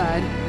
side.